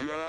Yeah.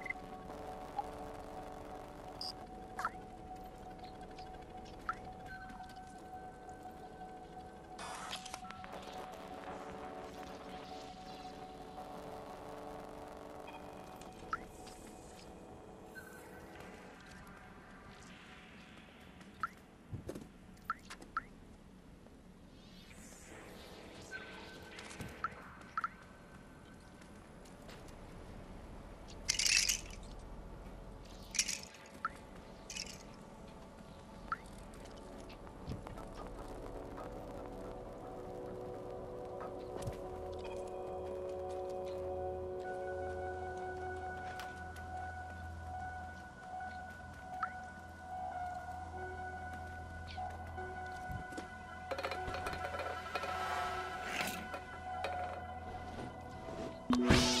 you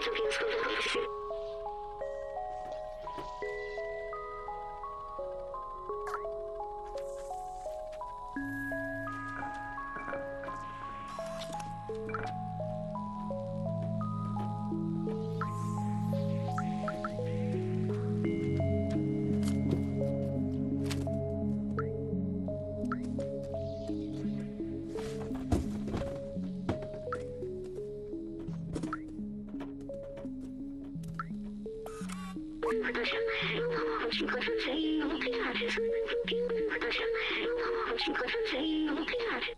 就拼凑到一起。我的香奈儿，我情何以堪。我的香奈儿，我情何以堪。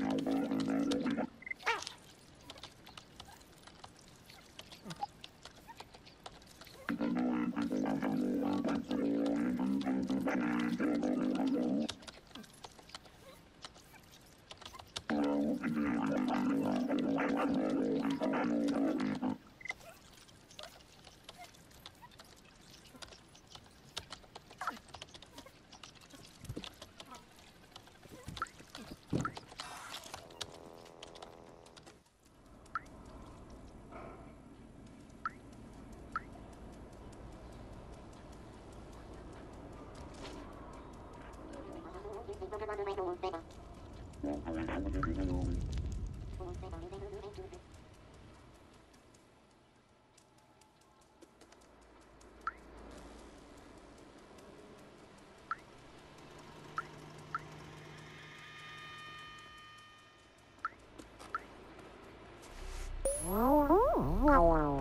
Wow, wow, wow.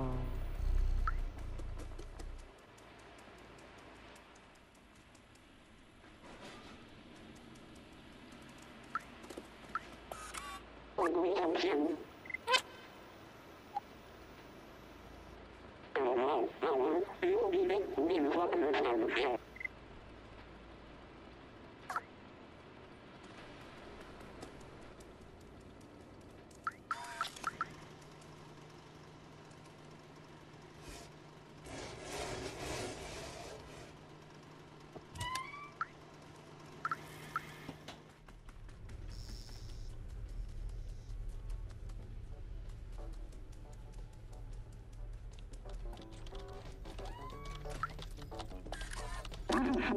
行。